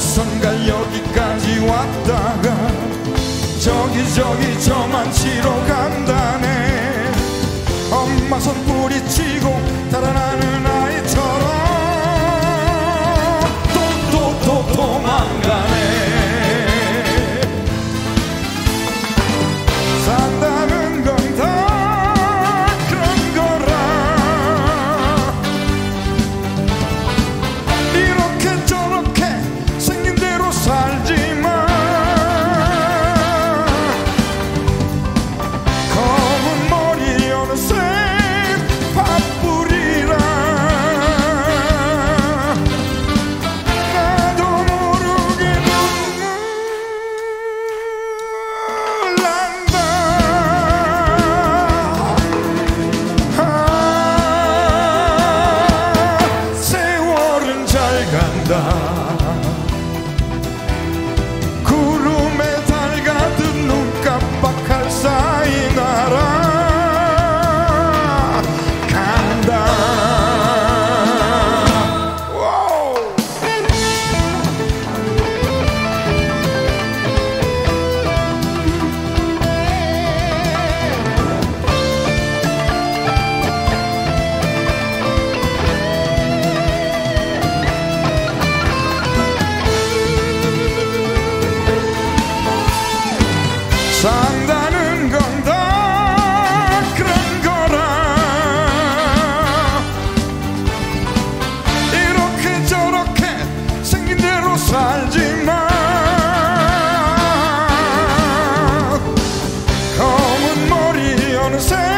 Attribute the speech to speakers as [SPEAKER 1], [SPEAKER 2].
[SPEAKER 1] 어디선가 여기까지 왔다가 저기저기 저만 치러 간다네. 엄마 손 뿌리치고 está. gonna say